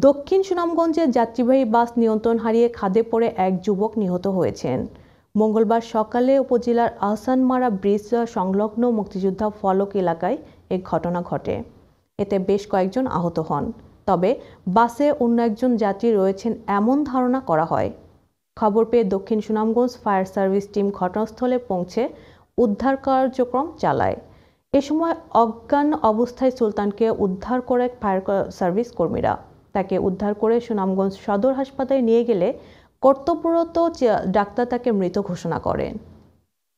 দক্ষিণ সুনামগঞ্জে যাত্রীবাহী বাস নিয়ন্ত্রণ হারিয়ে খাদে পড়ে এক যুবক নিহত হয়েছেন। মঙ্গলবার সকালে উপজেলার আহসানমারা ব্রিজ সংলগ্ন মুক্তিযোদ্ধা ফলক এলাকায় এ ঘটনা ঘটে। এতে বেশ কয়েকজন আহত হন। তবে বাসে অন্য একজন যাত্রী রয়েছেন এমন ধারণা করা হয়। খবর পেয়ে দক্ষিণ সুনামগঞ্জ ফায়ার সার্ভিস টিম ঘটনাস্থলে পৌঁছে উদ্ধার কার্যক্রম চালায়। এ সময় অজ্ঞান অবস্থায় সুলতানকে উদ্ধার করে ফায়ার সার্ভিস কর্মীরা তাকে উদ্ধার করে সুনামগঞ্জ সদর হাসপাতালে নিয়ে গেলে কর্তব্যরত ডাক্তার তাকে মৃত ঘোষণা করেন